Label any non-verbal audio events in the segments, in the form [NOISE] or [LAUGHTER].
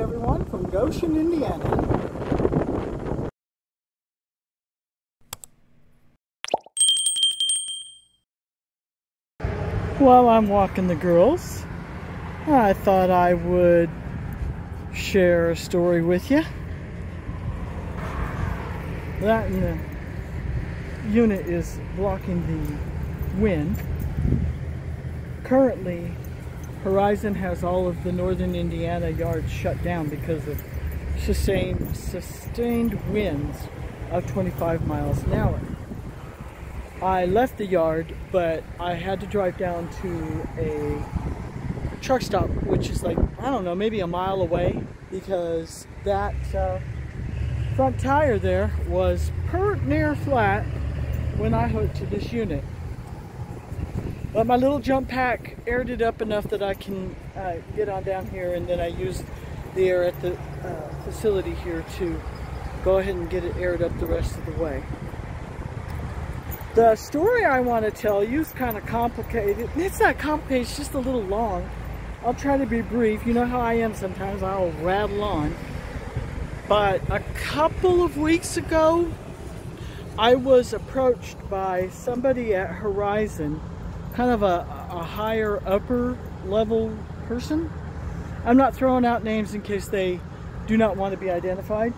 everyone from Goshen, Indiana. While I'm walking the girls, I thought I would share a story with you. That unit is blocking the wind. Currently, Horizon has all of the northern Indiana yards shut down because of sustained, sustained winds of 25 miles an hour. I left the yard, but I had to drive down to a truck stop, which is like, I don't know, maybe a mile away because that uh, front tire there was per near flat when I hooked to this unit. But my little jump pack aired it up enough that I can uh, get on down here and then I used the air at the uh, facility here to go ahead and get it aired up the rest of the way. The story I want to tell you is kind of complicated. It's not complicated, it's just a little long. I'll try to be brief. You know how I am sometimes, I'll rattle on. But a couple of weeks ago, I was approached by somebody at Horizon kind of a, a higher upper level person. I'm not throwing out names in case they do not want to be identified.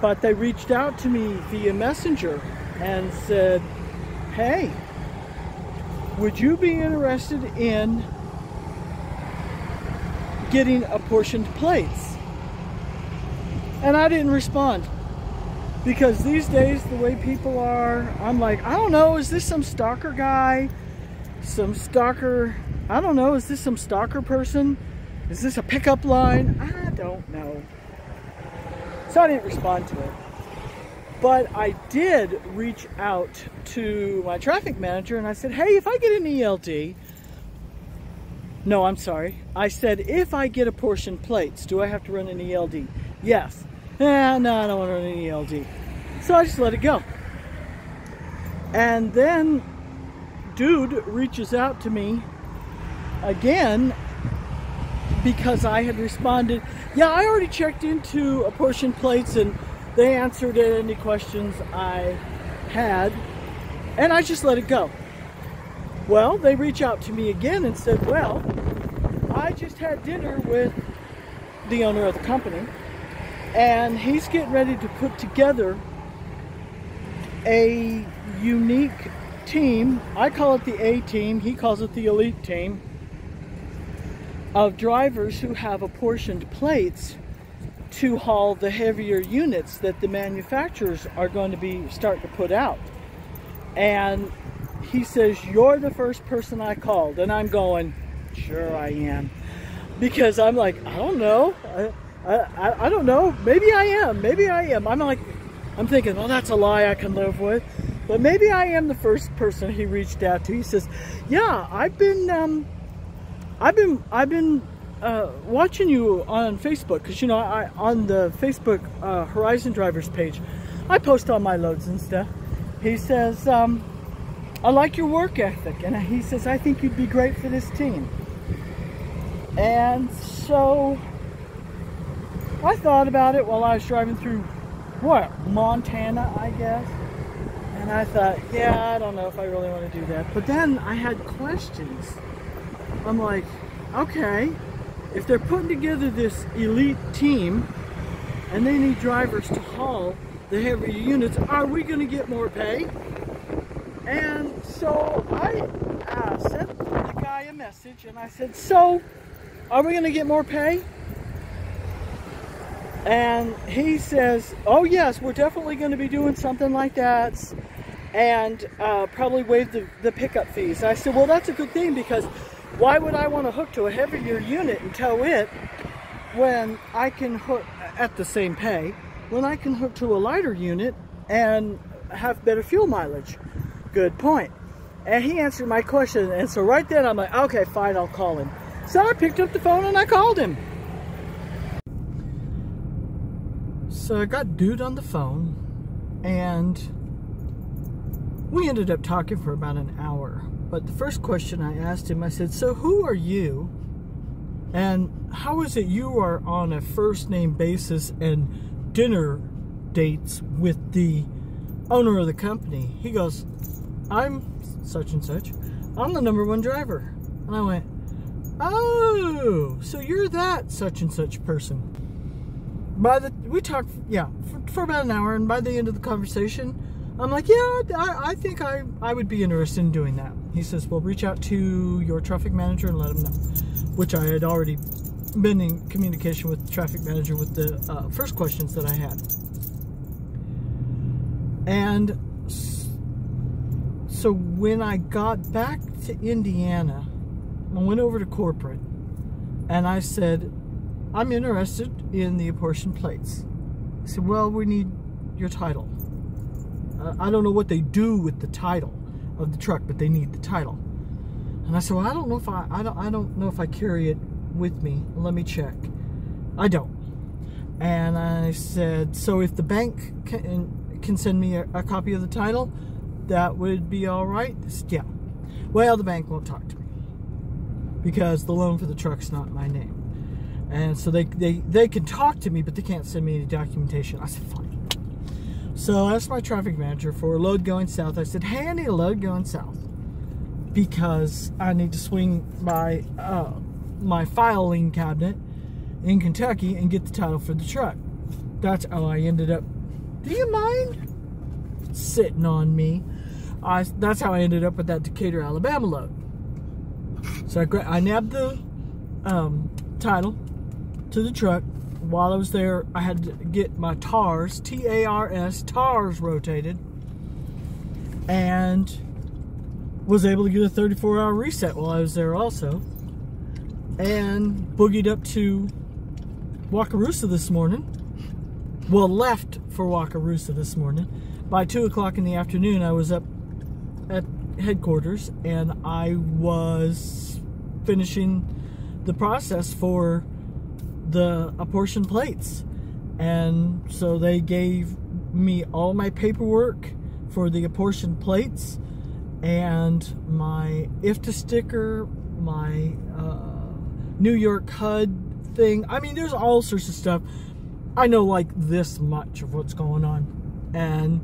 But they reached out to me via messenger and said, hey, would you be interested in getting apportioned plates? And I didn't respond because these days the way people are i'm like i don't know is this some stalker guy? Some stalker i don't know is this some stalker person? Is this a pickup line? I don't know. So i didn't respond to it. But i did reach out to my traffic manager and i said hey if i get an eld no i'm sorry i said if i get apportion plates do i have to run an eld yes eh, no, I don't want to run an ELD. So I just let it go. And then dude reaches out to me again because I had responded, yeah, I already checked into apportion plates and they answered any questions I had and I just let it go. Well, they reach out to me again and said, well, I just had dinner with the owner of the company and he's getting ready to put together a unique team. I call it the A team, he calls it the elite team of drivers who have apportioned plates to haul the heavier units that the manufacturers are going to be starting to put out. And he says, You're the first person I called. And I'm going, Sure, I am. Because I'm like, I don't know. I, I, I don't know. Maybe I am. Maybe I am. I'm like, I'm thinking, well, that's a lie I can live with. But maybe I am the first person he reached out to. He says, yeah, I've been, um, I've been, I've been uh, watching you on Facebook because you know I on the Facebook uh, Horizon Drivers page, I post all my loads and stuff. He says, um, I like your work ethic, and he says I think you'd be great for this team. And so I thought about it while I was driving through, what, Montana, I guess. And I thought, yeah, I don't know if I really want to do that. But then I had questions. I'm like, okay, if they're putting together this elite team and they need drivers to haul the heavier units, are we going to get more pay? And so I uh, sent the guy a message and I said, so are we going to get more pay? And he says, oh yes, we're definitely going to be doing something like that and uh, probably waive the, the pickup fees. I said, well, that's a good thing because why would I want to hook to a heavier unit and tow it when I can hook at the same pay, when I can hook to a lighter unit and have better fuel mileage? Good point. And he answered my question. And so right then I'm like, okay, fine, I'll call him. So I picked up the phone and I called him. So I got dude on the phone and we ended up talking for about an hour. But the first question I asked him, I said, so who are you? And how is it you are on a first name basis and dinner dates with the owner of the company? He goes, I'm such and such. I'm the number one driver. And I went, Oh, so you're that such and such person. By the we talked, yeah, for, for about an hour, and by the end of the conversation, I'm like, yeah, I, I think I, I would be interested in doing that. He says, well, reach out to your traffic manager and let him know, which I had already been in communication with the traffic manager with the uh, first questions that I had. And so when I got back to Indiana, I went over to corporate and I said, I'm interested in the apportioned plates. He said, well, we need your title. Uh, I don't know what they do with the title of the truck, but they need the title. And I said, well, I don't know if I, I don't, I don't know if I carry it with me. Let me check. I don't. And I said, so if the bank can, can send me a, a copy of the title, that would be all right. Said, yeah. Well, the bank won't talk to me because the loan for the truck's not my name. And so they, they, they can talk to me, but they can't send me any documentation. I said, fine. So I asked my traffic manager for a load going south. I said, hey, I need a load going south because I need to swing my uh, my filing cabinet in Kentucky and get the title for the truck. That's how I ended up. Do you mind sitting on me? I that's how I ended up with that Decatur, Alabama load. So I, I nabbed the um, title to the truck, while I was there, I had to get my TARS, T A R S, TARS rotated, and was able to get a 34 hour reset while I was there also. And boogied up to Wakarusa this morning. Well, left for Wakarusa this morning. By 2 o'clock in the afternoon, I was up at headquarters and I was finishing the process for the apportioned plates. And so they gave me all my paperwork for the apportioned plates and my IFTA sticker, my uh, New York HUT thing. I mean, there's all sorts of stuff. I know like this much of what's going on. And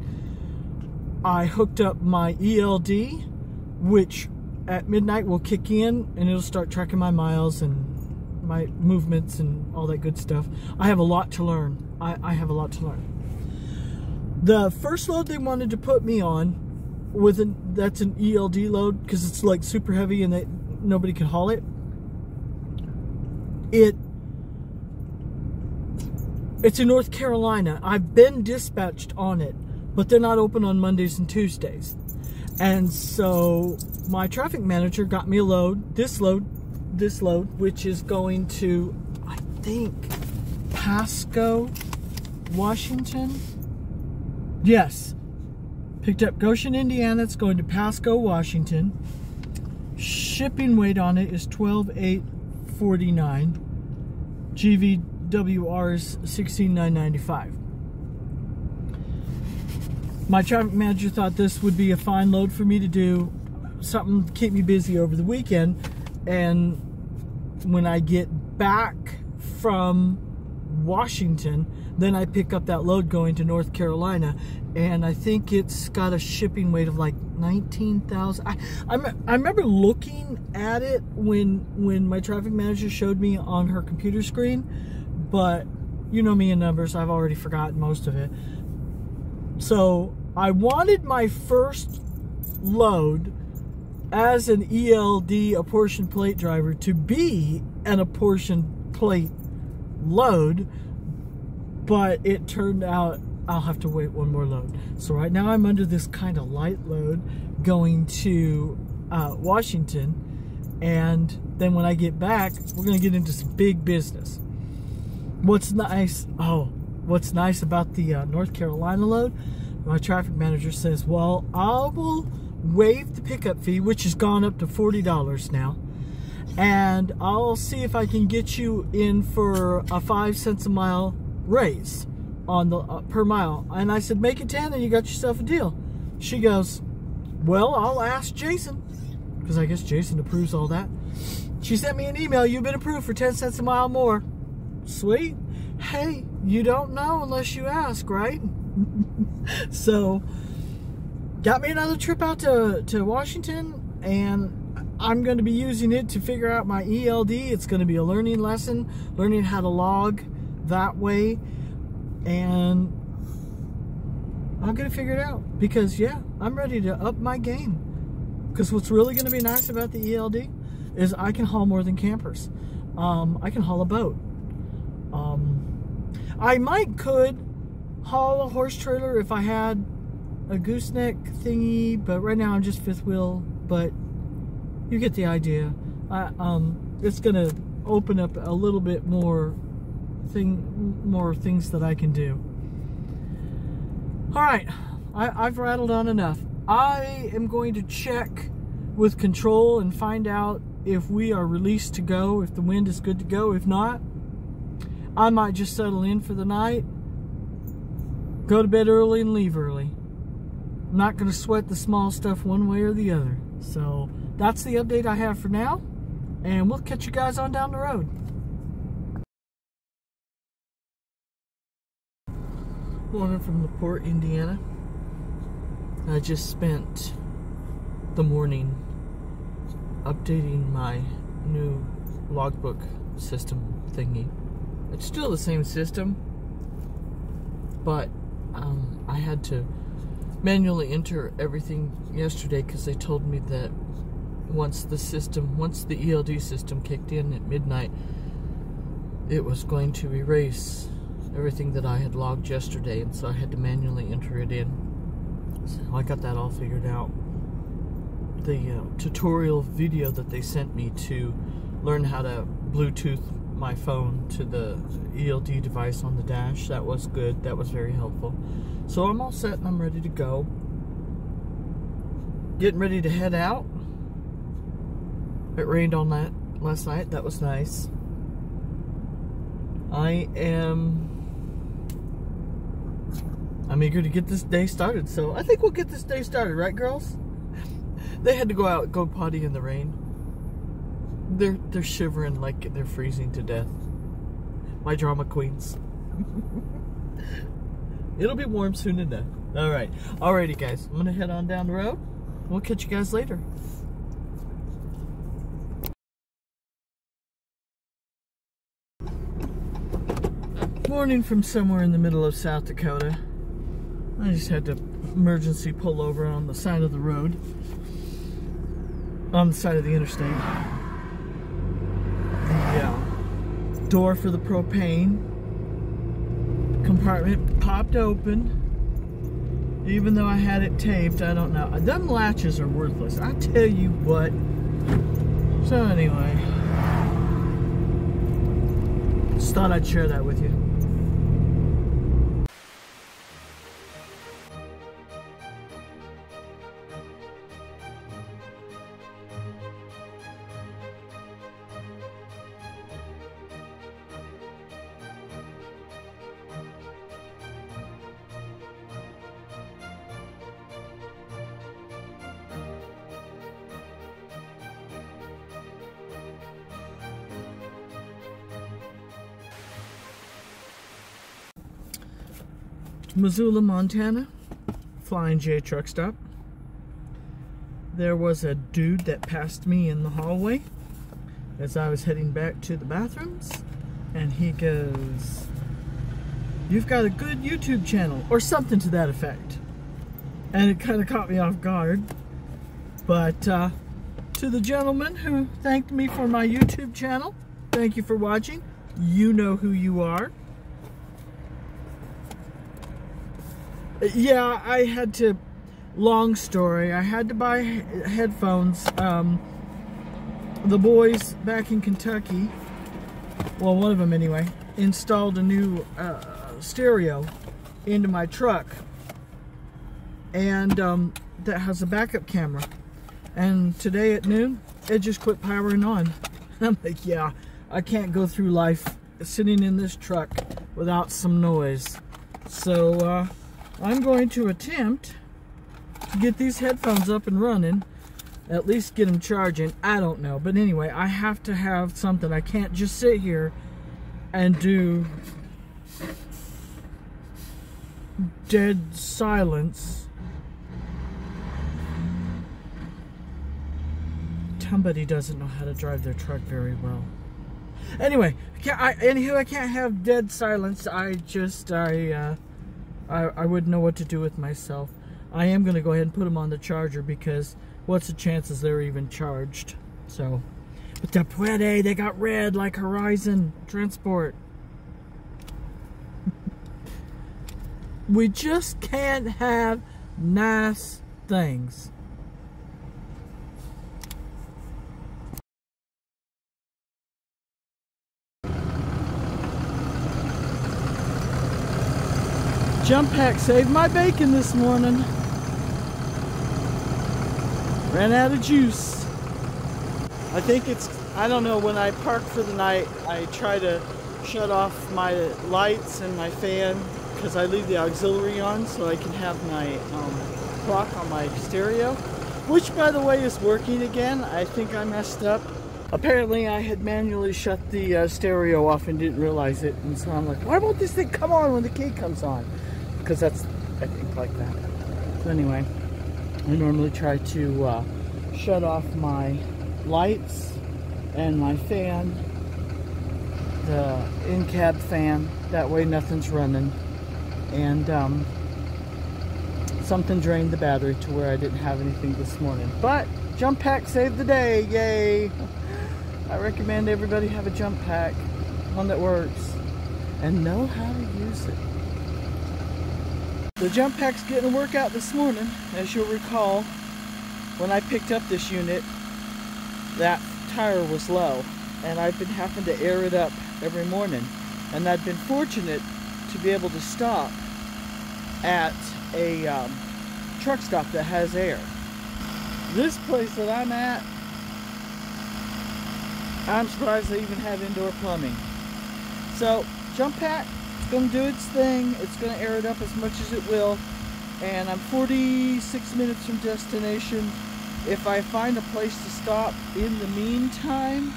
I hooked up my ELD, which at midnight will kick in and it'll start tracking my miles and my movements and all that good stuff. I have a lot to learn. I, I have a lot to learn. The first load they wanted to put me on with an that's an ELD load because it's like super heavy and they, nobody can haul it. It it's in North Carolina. I've been dispatched on it, but they're not open on Mondays and Tuesdays. And so my traffic manager got me a load, this load this load, which is going to, I think, Pasco, Washington. Yes. Picked up Goshen, Indiana. It's going to Pasco, Washington. Shipping weight on it is 12,849. GVWR is 16,995. My traffic manager thought this would be a fine load for me to do, something to keep me busy over the weekend. And when I get back from Washington, then I pick up that load going to North Carolina, and I think it's got a shipping weight of like 19,000. I, I, I remember looking at it when when my traffic manager showed me on her computer screen, but you know me in numbers, I've already forgotten most of it. So I wanted my first load as an ELD apportioned plate driver to be an apportioned plate load, but it turned out I'll have to wait one more load. So right now I'm under this kind of light load going to uh, Washington, and then when I get back, we're gonna get into some big business. What's nice? Oh, what's nice about the uh, North Carolina load? My traffic manager says, "Well, I will." Waive the pickup fee, which has gone up to $40 now. And I'll see if I can get you in for a five cents a mile raise on the uh, per mile. And I said, make it 10 and you got yourself a deal. She goes, well, I'll ask Jason because I guess Jason approves all that. She sent me an email. You've been approved for 10 cents a mile more. Sweet. Hey, you don't know unless you ask, right? [LAUGHS] so, got me another trip out to, to Washington, and I'm going to be using it to figure out my ELD. It's going to be a learning lesson, learning how to log that way, and I'm going to figure it out because, yeah, I'm ready to up my game. Because what's really going to be nice about the ELD is I can haul more than campers. Um, I can haul a boat. Um, I might could haul a horse trailer if I had a gooseneck thingy, but right now I'm just fifth wheel. But you get the idea. I, um, it's to open up a little bit more thing, more things that I can do. All right, I, I've rattled on enough. I am going to check with control and find out if we are released to go, if the wind is good to go. If not, I might just settle in for the night, go to bed early and leave early. I'm not going to sweat the small stuff one way or the other. So that's the update I have for now, and we'll catch you guys on down the road. Morning from LaPorte, Indiana. I just spent the morning updating my new logbook system thingy. It's still the same system, but um, I had to manually enter everything yesterday because they told me that once the system, once the ELD system kicked in at midnight, it was going to erase everything that I had logged yesterday, and so I had to manually enter it in. So I got that all figured out the uh, tutorial video that they sent me to learn how to Bluetooth my phone to the ELD device on the dash. That was good. That was very helpful. So I'm all set and I'm ready to go. Getting ready to head out. It rained all night last night. That was nice. I am I'm eager to get this day started. So I think we'll get this day started, right girls? [LAUGHS] They had to go out go potty in the rain. They're they're shivering like they're freezing to death. My drama queens. [LAUGHS] It'll be warm soon enough. Alright. Alrighty guys. I'm gonna head on down the road. We'll catch you guys later. Morning from somewhere in the middle of South Dakota. I just had to emergency pull over on the side of the road on the side of the interstate. The uh, door for the propane compartment popped open. Even though I had it taped, I don't know. Them latches are worthless. I tell you what. So anyway, just thought I'd share that with you. Missoula, Montana, Flying J truck stop. There was a dude that passed me in the hallway as I was heading back to the bathrooms, and he goes, You've got a good YouTube channel, or something to that effect. And it kind of caught me off guard. But uh, to the gentleman who thanked me for my YouTube channel, thank you for watching. You know who you are. Yeah, I had to, long story, I had to buy headphones. Um, the boys back in Kentucky, well, one of them anyway, installed a new uh, stereo into my truck. And um, that has a backup camera. And today at noon, it just quit powering on. [LAUGHS] I'm like, yeah, I can't go through life sitting in this truck without some noise. So, uh, I'm going to attempt to get these headphones up and running. at least get them charging. I don't know. But anyway, I have to have something. I can't just sit here and do dead silence. Somebody doesn't know how to drive their truck very well. Anyway, I can't, I, anywho, I can't have dead silence. I just, I, uh, I, I wouldn't know what to do with myself. I am going to go ahead and put them on the charger because what's the chances they're even charged? So, but the puede, they got red like Horizon Transport. [LAUGHS] we just can't have nice things. Jump pack saved my bacon this morning. Ran out of juice. I think it's, I don't know, when I park for the night, I try to shut off my lights and my fan because I leave the auxiliary on so I can have my um, clock on my stereo. Which, by the way, is working again. I think I messed up. Apparently, I had manually shut the uh, stereo off and didn't realize it. And so I'm like, why won't this thing come on when the key comes on? Because that's, I think, like that. So anyway, I normally try to uh, shut off my lights and my fan, the in-cab fan. That way nothing's running. And um, something drained the battery to where I didn't have anything this morning. But jump pack saved the day, yay! I recommend everybody have a jump pack, one that works, and know how to use it. The jump pack's getting a workout this morning. As you'll recall, when I picked up this unit, that tire was low. And I've been having to air it up every morning. And I've been fortunate to be able to stop at a um, truck stop that has air. This place that I'm at, I'm surprised they even have indoor plumbing. So, jump pack, to do its thing. It's to air it up as much as it will. And I'm 46 minutes from destination. If I find a place to stop in the meantime,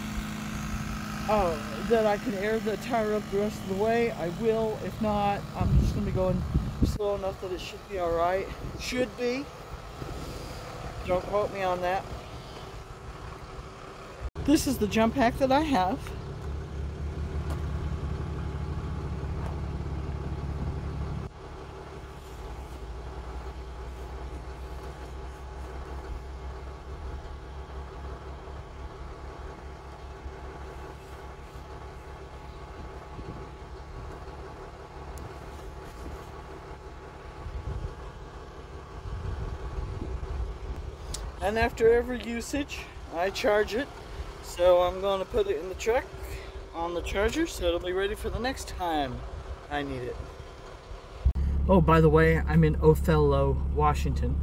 uh, that I can air the tire up the rest of the way, I will. If not, I'm just to be going slow enough that it should be alright. Should be. Don't quote me on that. This is the jump pack that I have. And after every usage I charge it. So I'm going to put it in the truck on the charger so it'll be ready for the next time I need it. Oh by the way I'm in Othello Washington.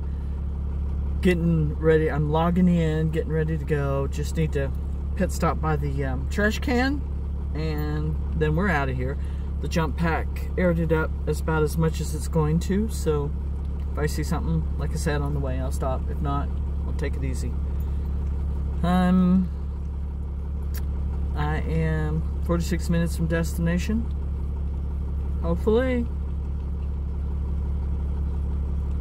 Getting ready I'm logging in getting ready to go. Just need to pit stop by the um, trash can and then we're out of here. The jump pack aired it up as about as much as it's going to so if I see something like I said on the way I'll stop. If not take it easy. Um, I am 46 minutes from destination. Hopefully.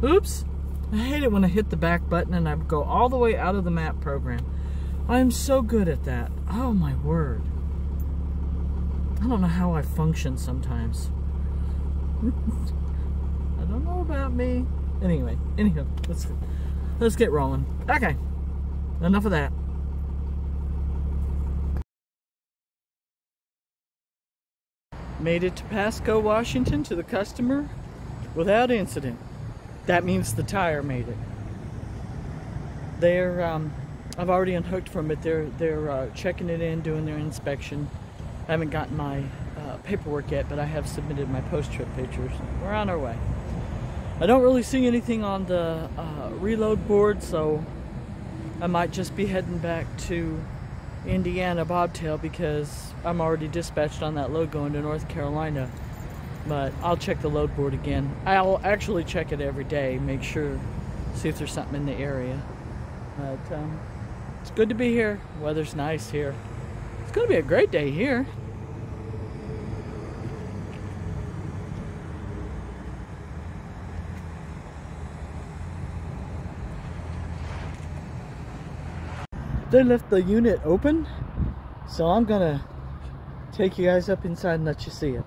Oops. I hate it when I hit the back button and I go all the way out of the map program. I'm so good at that. Oh my word. I don't know how I function sometimes. [LAUGHS] I don't know about me. Anyway, anyhow, let's let's get rolling. Okay, enough of that. Made it to Pasco, Washington to the customer without incident. That means the tire made it. They're, um, I've already unhooked from it. They're, they're uh, checking it in, doing their inspection. I haven't gotten my uh, paperwork yet, but I have submitted my post-trip pictures. We're on our way. I don't really see anything on the uh, reload board, so I might just be heading back to Indiana Bobtail because I'm already dispatched on that load going to North Carolina. But I'll check the load board again. I'll actually check it every day, make sure, see if there's something in the area. But um, it's good to be here. Weather's nice here. It's going to be a great day here. They left the unit open, so I'm gonna take you guys up inside and let you see it.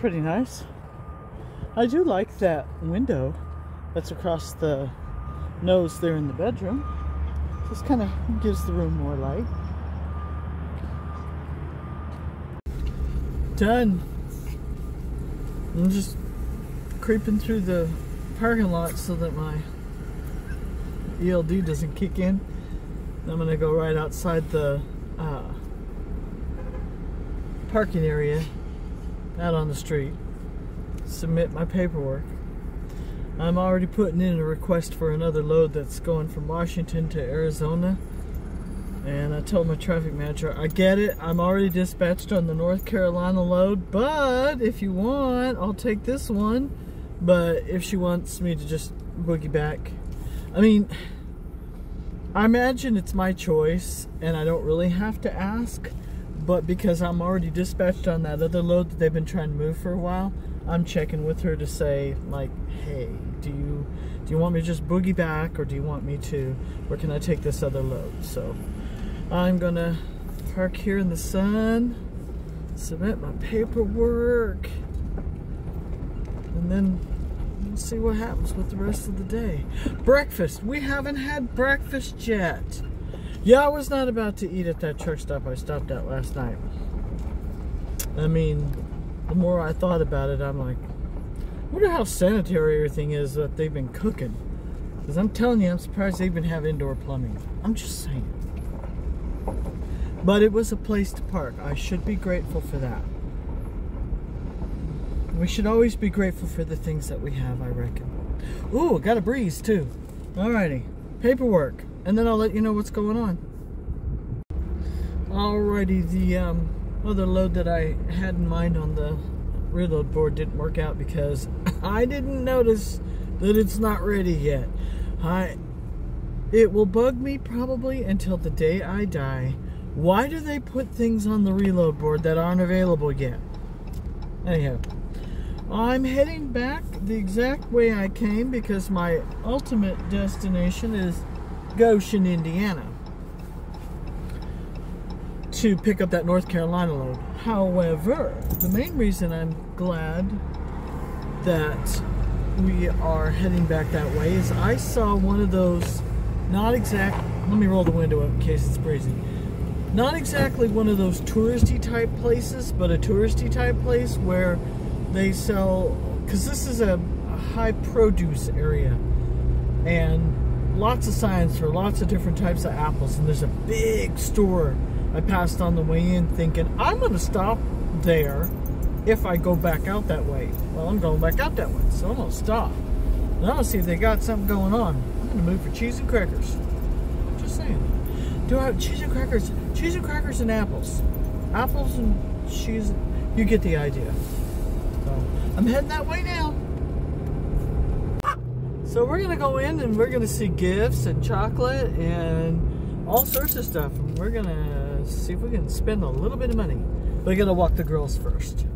Pretty nice. I do like that window that's across the nose there in the bedroom. Just kind of gives the room more light. Done. I'm just creeping through the parking lot so that my ELD doesn't kick in. I'm gonna go right outside the uh, parking area out on the street, submit my paperwork. I'm already putting in a request for another load that's going from Washington to Arizona. And I told my traffic manager, I get it, I'm already dispatched on the North Carolina load, but if you want, I'll take this one. But if she wants me to just boogie back, I mean, I imagine it's my choice and I don't really have to ask but because I'm already dispatched on that other load that they've been trying to move for a while, I'm checking with her to say like, hey, do you do you want me to just boogie back or do you want me to, where can I take this other load? So I'm gonna park here in the sun, submit my paperwork, and then we'll see what happens with the rest of the day. Breakfast. We haven't had breakfast yet. Yeah, I was not about to eat at that truck stop I stopped at last night. I mean, the more I thought about it, I'm like, I wonder how sanitary everything is that they've been cooking. Because I'm telling you, I'm surprised they even have indoor plumbing. I'm just saying. But it was a place to park. I should be grateful for that. We should always be grateful for the things that we have, I reckon. Ooh, got a breeze too. Alrighty. Paperwork and then I'll let you know what's going on. Alrighty, the um, other load that I had in mind on the reload board didn't work out because [LAUGHS] I didn't notice that it's not ready yet. I, it will bug me probably until the day I die. Why do they put things on the reload board that aren't available yet? Anyhow, I'm heading back the exact way I came because my ultimate destination is Goshen, Indiana to pick up that North Carolina load. However, the main reason I'm glad that we are heading back that way is I saw one of those not exact let me roll the window up in case it's breezy. Not exactly one of those touristy type places, but a touristy type place where they sell, because this is a, a high produce area and lots of signs for lots of different types of apples. And there's a big store I passed on the way in thinking, I'm going to stop there if I go back out that way. Well, I'm going back out that way, so I'm going to stop. And I'm going to see if they got something going on. I'm going to move for cheese and crackers. I'm just saying. Do I have cheese and crackers? Cheese and crackers and apples. Apples and cheese. You get the idea. So, I'm heading that way now. So we're gonna go in and we're gonna see gifts and chocolate and all sorts of stuff. And we're gonna see if we can spend a little bit of money. We're gonna walk the girls first.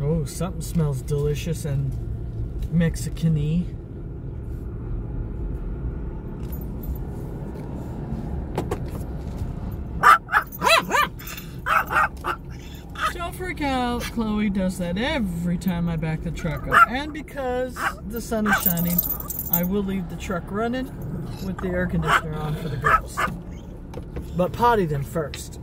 Oh, something smells delicious and Mexican-y. Don't freak out. Chloe does that every time I back the truck up. And because the sun is shining, I will leave the truck running with the air conditioner on for the girls. But potty them first.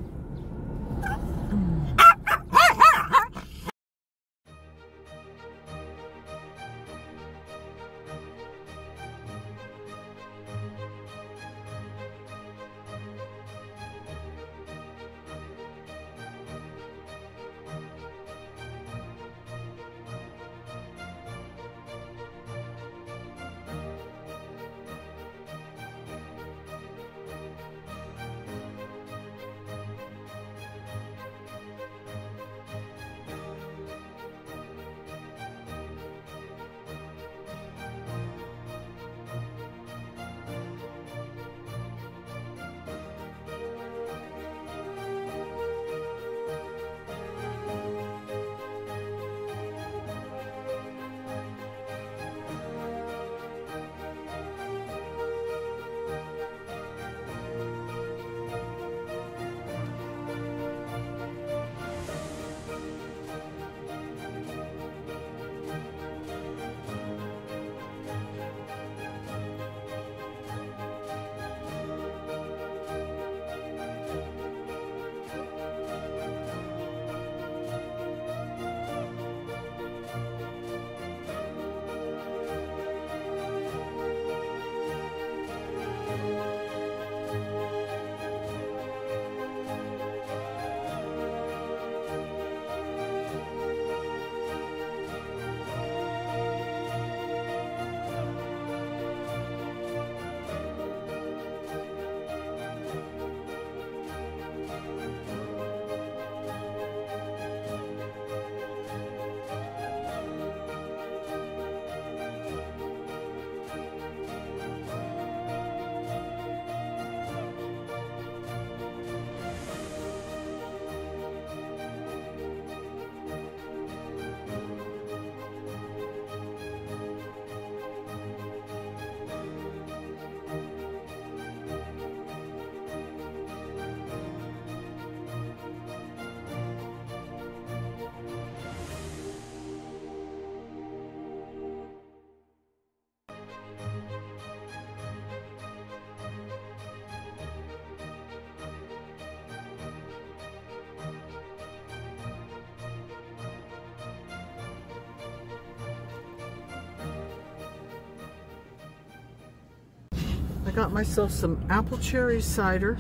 Got myself some apple cherry cider,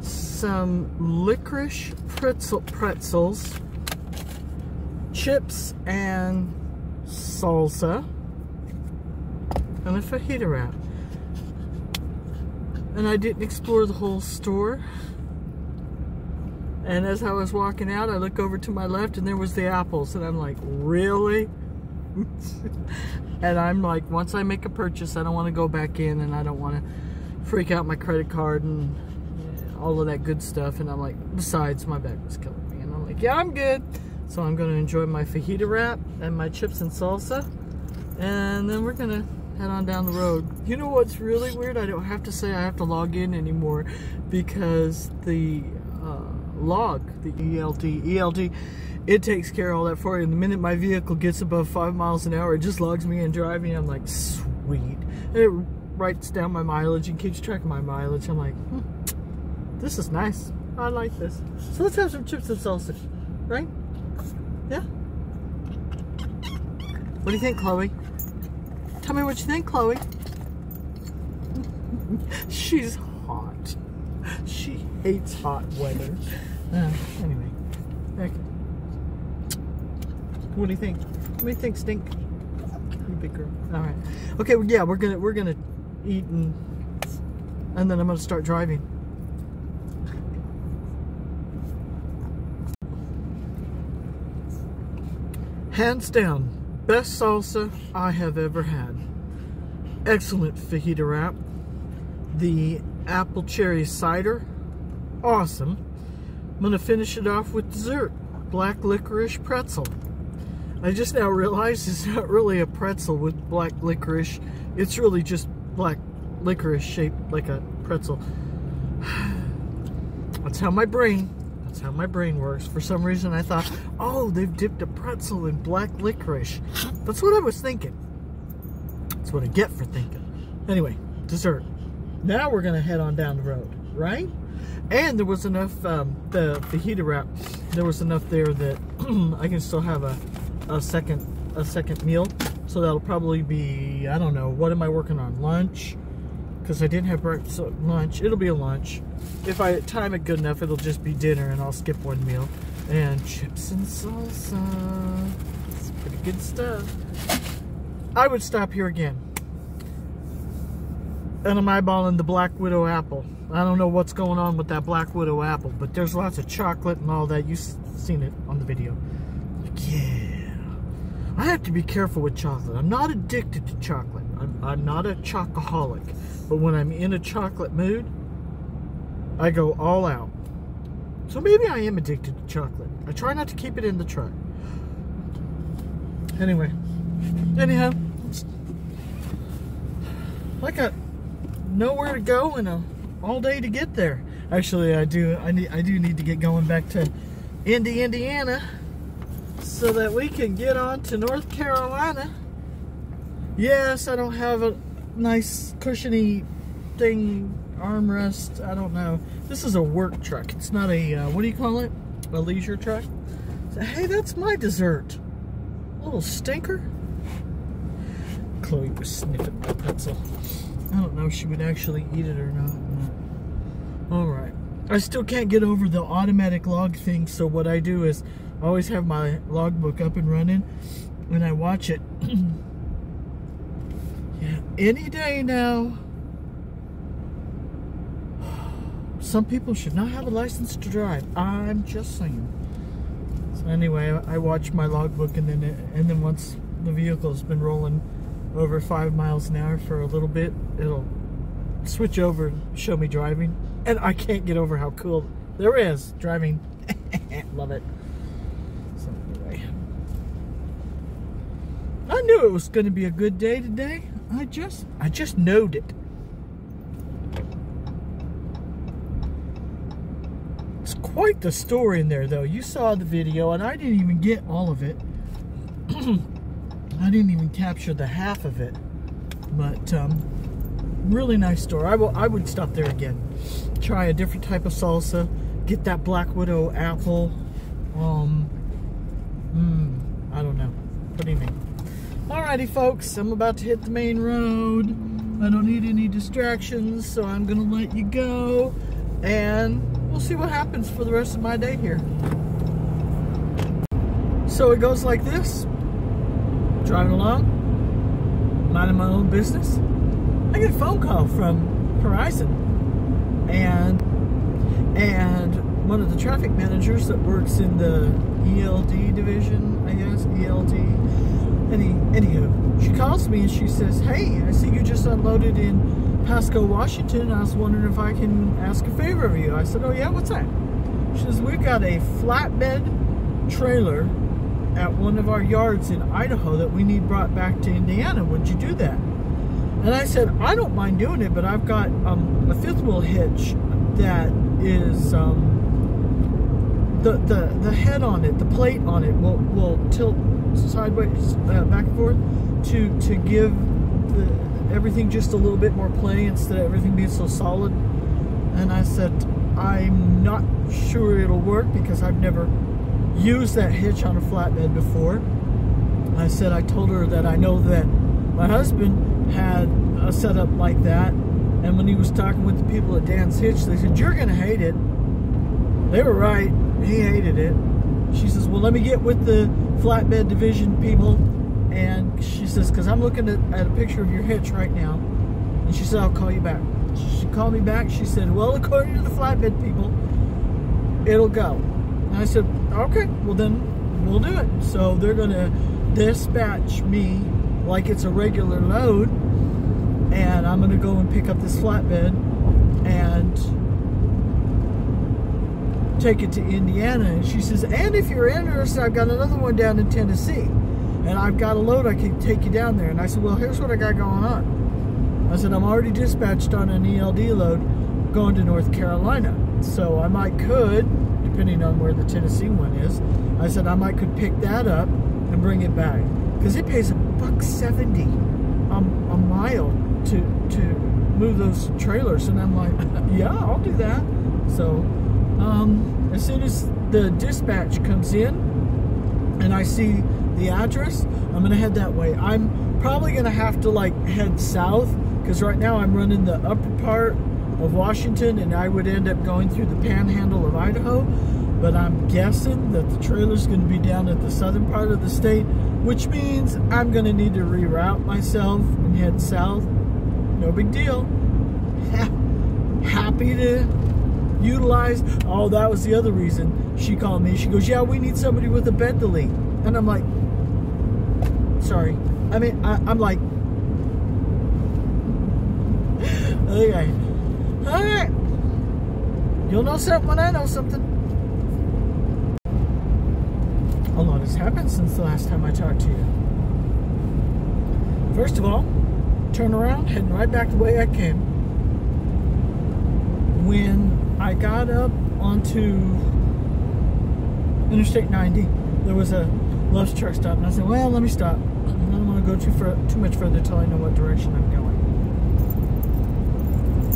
some licorice pretzel, pretzels, chips and salsa, and a fajita wrap. And I didn't explore the whole store. And as I was walking out, I look over to my left and there was the apples. And I'm like, really? [LAUGHS] and I'm like, once I make a purchase, I don't want to go back in and I don't want to freak out my credit card and all of that good stuff. And I'm like, besides, my back was killing me. And I'm like, yeah, I'm good. So I'm going to enjoy my fajita wrap and my chips and salsa. And then we're gonna head on down the road. You know what's really weird? I don't have to say I have to log in anymore because the uh, log, the ELD, ELD, it takes care of all that for you. And the minute my vehicle gets above five miles an hour, it just logs me in driving. I'm like, sweet. And it writes down my mileage and keeps track of my mileage. I'm like, hmm, this is nice. I like this. So let's have some chips and salsa, right? Yeah? What do you think, Chloe? Tell me what you think, Chloe. [LAUGHS] She's hot. She hates hot weather. Uh, anyway. Okay. What do you think? What do you think, Stink? You big girl. All right. Okay. Well, yeah, we're gonna we're gonna eat and and then I'm gonna start driving. Hands down, best salsa I have ever had. Excellent fajita wrap. The apple cherry cider, awesome. I'm gonna finish it off with dessert, black licorice pretzel. I just now realized it's not really a pretzel with black licorice. It's really just black licorice shaped like a pretzel. [SIGHS] That's how my brain, that's how my brain works. For some reason I thought, oh, they've dipped a pretzel in black licorice. That's what I was thinking. That's what I get for thinking. Anyway, dessert. Now we're gonna head on down the road, right? And there was enough, um, the fajita wrap, there was enough there that [CLEARS THROAT] I can still have a, a second, a second meal. So that'll probably be, I don't know, what am I working on? Lunch? Because I didn't have breakfast, so lunch. It'll be a lunch. If I time it good enough, it'll just be dinner and I'll skip one meal. And chips and salsa. It's pretty good stuff. I would stop here again. And I'm eyeballing the Black Widow apple. I don't know what's going on with that Black Widow apple, but there's lots of chocolate and all that. You've seen it on the video. Yeah. I have to be careful with chocolate. I'm not addicted to chocolate. I'm, I'm not a chocoholic. But when I'm in a chocolate mood, I go all out. So maybe I am addicted to chocolate. I try not to keep it in the truck. Anyway. Anyhow. I got nowhere to go and a, all day to get there. Actually, I do. I need. I do need to get going back to Indy, Indiana so that we can get on to North Carolina. Yes, I don't have a nice cushiony thing, armrest, I don't know. This is a work truck. It's not a, uh, what do you call it? A leisure truck? So, hey, that's my dessert. Little stinker. Chloe was sniffing my pretzel. I don't know if she would actually eat it or not. Alright. I still can't get over the automatic log thing, so what I do is I always have my logbook up and running and I watch it. [CLEARS THROAT] yeah, any day now. Some people should not have a license to drive. I'm just saying. So anyway, I watch my logbook and then and then once the vehicle's been rolling over five miles an hour for a little bit, it'll switch over show me driving. And I can't get over how cool there is driving. [LAUGHS] Love it. I knew it was going to be a good day today. I just, I just knowed it. It's quite the story in there, though. You saw the video, and I didn't even get all of it. [CLEARS THROAT] I didn't even capture the half of it. But, um, really nice store. I, will, I would stop there again. Try a different type of salsa. Get that Black Widow apple. Um, mm, I don't know. What do you mean? Alrighty folks, I'm about to hit the main road. I don't need any distractions, so I'm gonna let you go. And we'll see what happens for the rest of my day here. So it goes like this. Driving along, minding my own business. I get a phone call from Horizon. And and one of the traffic managers that works in the ELD division, I guess, ELD any, anywho, she calls me and she says, hey, I see you just unloaded in Pasco, Washington. I was wondering if I can ask a favor of you. I said, oh yeah, what's that? She says, we've got a flatbed trailer at one of our yards in Idaho that we need brought back to Indiana. Would you do that? And I said, I don't mind doing it, but I've got um, a fifth wheel hitch that is um, the, the the head on it, the plate on it will will tilt sideways, uh, back and forth to to give the, everything just a little bit more play instead of everything being so solid. And I said, I'm not sure it'll work because I've never used that hitch on a flatbed before. I said, I told her that I know that my husband had a setup like that. And when he was talking with the people at Dan's Hitch, they said, You're going to hate it. They were right. He hated it. She says, Well, let me get with the flatbed division people. And she says, Because I'm looking at, at a picture of your hitch right now. And she said, I'll call you back. She called me back. She said, Well, according to the flatbed people, it'll go. And I said, Okay, well, then we'll do it. So they're going to dispatch me like it's a regular load. And I'm going to go and pick up this flatbed and take it to Indiana. And she says, and if you're interested, I've got another one down in Tennessee. And I've got a load I can take you down there. And I said, well, here's what I got going on. I said, I'm already dispatched on an ELD load going to North Carolina. So I might could, depending on where the Tennessee one is, I said I might could pick that up and bring it back. Because it pays a buck seventy a mile to to move those trailers. And I'm like, [LAUGHS] yeah, I'll do that. So um, as soon as the dispatch comes in and I see the address, I'm gonna head that way. I'm probably gonna have to like head south because right now I'm running the upper part of Washington and I would end up going through the panhandle of Idaho. But I'm guessing that the trailer's gonna be down at the southern part of the state, which means I'm gonna need to reroute myself and head south. No big deal. [LAUGHS] Happy to utilize. Oh, that was the other reason she called me. She goes, Yeah, we need somebody with a delete. And I'm like, Sorry. I mean, I, am like, [LAUGHS] Okay. Alright. You'll know something when I know something. A lot has happened since the last time I talked to you. First of all, turn around, heading right back the way I came. When I got up onto Interstate 90, there was a Love's truck stop, and I said, "Well, let me stop. I don't want to go too far, too much further until I know what direction I'm going."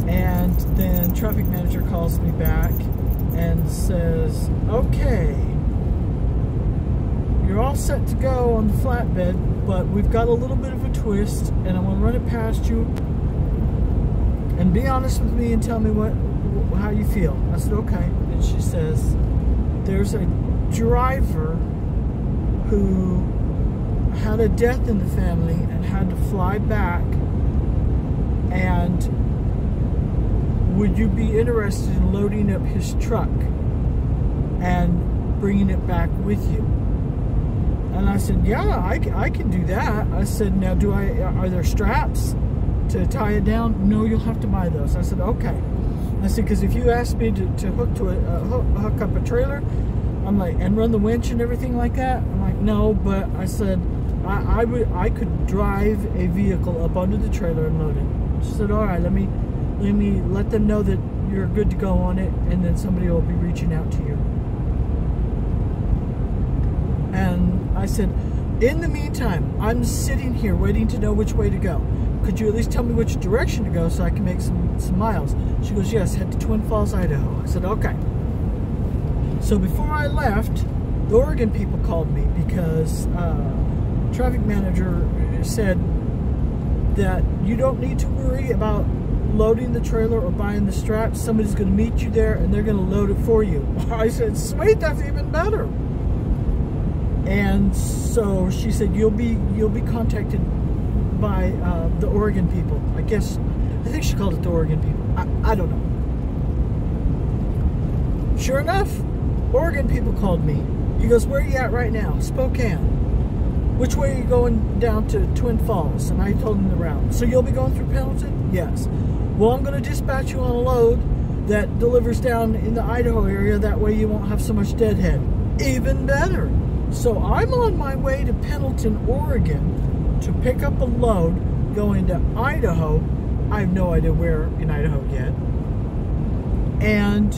And then traffic manager calls me back and says, "Okay, you're all set to go on the flatbed, but we've got a little bit of a twist, and I'm gonna run it past you. And be honest with me and tell me what how you feel." I said, "Okay." And she says, "There's a driver who had a death in the family and had to fly back. And would you be interested in loading up his truck and bringing it back with you? And I said yeah I, I can do that. I said now do I are there straps to tie it down? No you'll have to buy those. I said okay I said because if you ask me to, to hook to a uh, hook, hook up a trailer I'm like, and run the winch and everything like that? I'm like, no, but I said, I, I would, I could drive a vehicle up under the trailer and load it. She said, all right, let me, let me let them know that you're good to go on it, and then somebody will be reaching out to you. And I said, in the meantime, I'm sitting here waiting to know which way to go. Could you at least tell me which direction to go so I can make some, some miles? She goes, yes, head to Twin Falls, Idaho. I said, okay. So before I left, the Oregon people called me because uh, traffic manager said that you don't need to worry about loading the trailer or buying the straps. Somebody's going to meet you there and they're going to load it for you. [LAUGHS] I said, sweet, that's even better. And so she said, you'll be you'll be contacted by uh, the Oregon people. I guess I think she called it the Oregon people. I, I don't know. Sure enough, Oregon people called me. He goes, where are you at right now? Spokane. Which way are you going down to Twin Falls? And I told him the route. So you'll be going through Pendleton? Yes. Well, I'm going to dispatch you on a load that delivers down in the Idaho area. That way you won't have so much deadhead. Even better. So I'm on my way to Pendleton, Oregon to pick up a load going to Idaho. I have no idea where in Idaho yet. And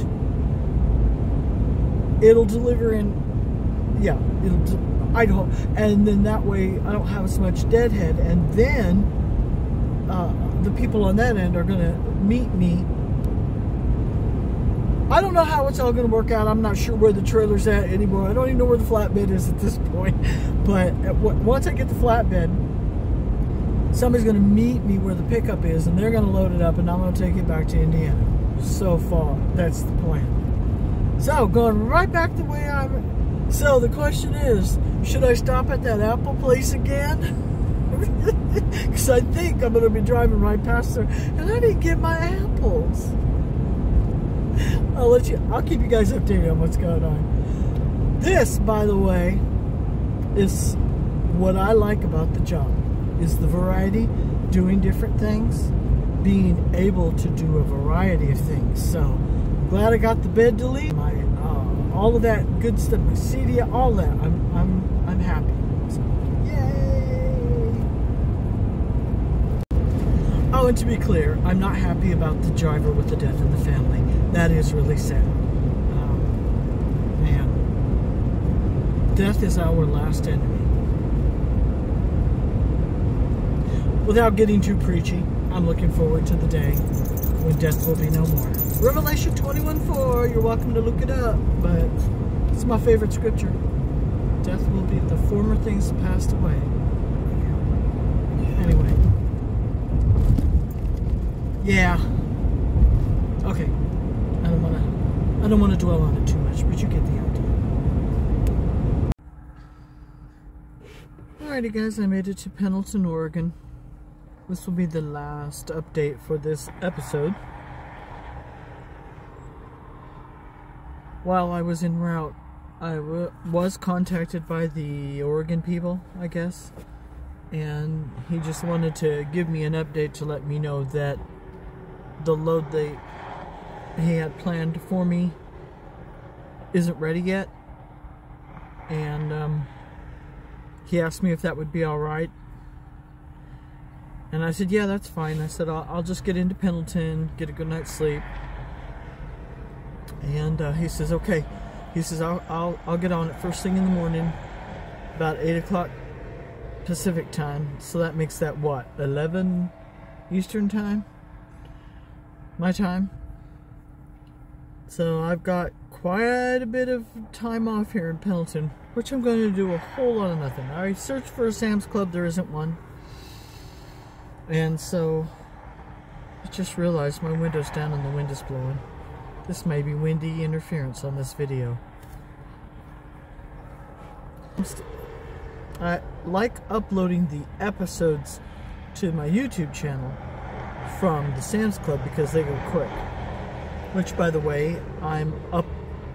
it'll deliver in, yeah, it'll Idaho. And then that way I don't have as much deadhead. And then uh, the people on that end are going to meet me I don't know how it's all going to work out. I'm not sure where the trailer's at anymore. I don't even know where the flatbed is at this [LAUGHS] point. But once I get the flatbed, somebody's going to meet me where the pickup is, and they're going to load it up, and I'm going to take it back to Indiana. So far, that's the plan. So, going right back the way I'm. So, the question is should I stop at that Apple place again? [LAUGHS] Because I think I'm going to be driving right past there, and I didn't get my apples. I'll let you. I'll keep you guys updated on what's going on. This, by the way, is what I like about the job. Is the variety, doing different things, being able to do a variety of things. So, I'm glad I got the bed deleted. My uh, all of that good stuff, my CD, all that. I'm I'm I'm happy. So, yay! Oh, and to be clear, I'm not happy about the driver with the death in the family that is really sad. Um, man, death is our last enemy. Without getting too preachy, I'm looking forward to the day when death will be no more. Revelation 21:4. You're welcome to look it up, but it's my favorite scripture. Death will be the former things passed away. Anyway. Yeah. Okay. I don't want to. I don't want to dwell on it too much, but you get the idea. Alrighty, guys, I made it to Pendleton, Oregon. This will be the last update for this episode. While I was en route, I was contacted by the Oregon people, I guess, and he just wanted to give me an update to let me know that the load they he had planned for me isn't ready yet. And um, he asked me if that would be all right. And I said, yeah, that's fine. I said, I'll, I'll just get into Pendleton, get a good night's sleep. And uh, he says, okay. He says, I'll, I'll, I'll get on it first thing in the morning, about 8 o'clock Pacific time. So that makes that what, 11 Eastern time? My time? So I've got quite a bit of time off here in Pendleton, which I'm going to do a whole lot of nothing. I searched for a Sam's Club, there isn't one. And so I just realized my window's down and the wind is blowing. This may be windy interference on this video. I like uploading the episodes to my YouTube channel from the Sam's Club because they go quick which by the way I'm up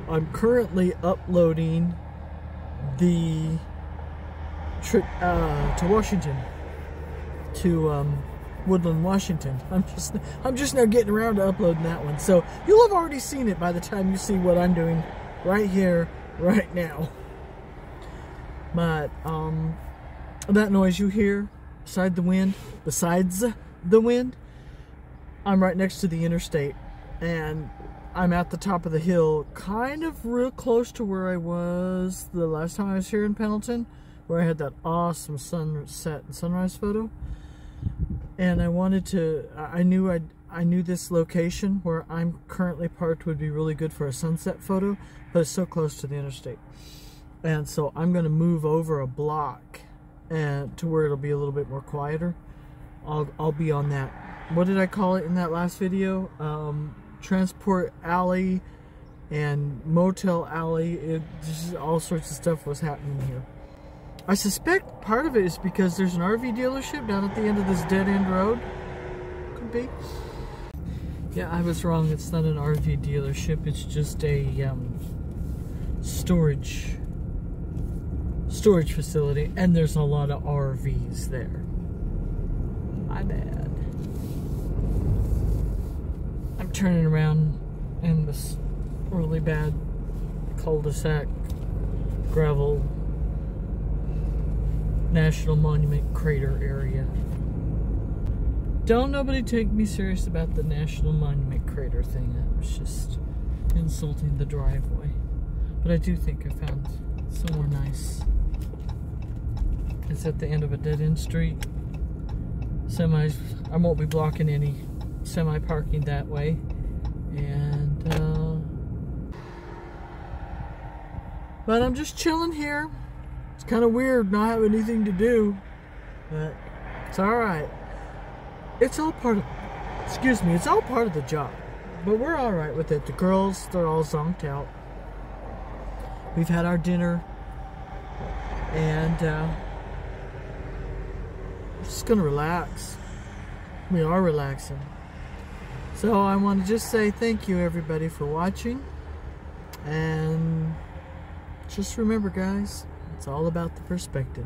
I'm currently uploading the trip uh, to Washington to um, Woodland Washington. [LAUGHS] I'm just I'm just now getting around to uploading that one. So you'll have already seen it by the time you see what I'm doing right here right now. But um that noise you hear beside the wind besides the wind I'm right next to the interstate. And I'm at the top of the hill, kind of real close to where I was the last time I was here in Pendleton, where I had that awesome sunset and sunrise photo. And I wanted to, I knew i I knew this location where I'm currently parked would be really good for a sunset photo, but it's so close to the interstate. And so I'm going to move over a block and to where it'll be a little bit more quieter. I'll, I'll be on that. What did I call it in that last video? Um, Transport Alley and Motel Alley. It, just all sorts of stuff was happening here. I suspect part of it is because there's an RV dealership down at the end of this dead end road. Could be. Yeah, I was wrong. It's not an RV dealership. It's just a um, storage storage facility, and there's a lot of RVs there. My bad. I'm turning around in this really bad cul-de-sac gravel National Monument Crater area. Don't nobody take me serious about the National Monument Crater thing. That was just insulting the driveway. But I do think I found somewhere nice. It's at the end of a dead-end street. Semis, I won't be blocking any semi parking that way. And, uh, but I'm just chilling here. It's kind of weird not having anything to do, but it's alright. It's all part of, excuse me, it's all part of the job. But we're alright with it. The girls, they're all zonked out. We've had our dinner, and, uh, just gonna relax. We are relaxing. So I want to just say thank you everybody for watching. And just remember guys, it's all about the perspective.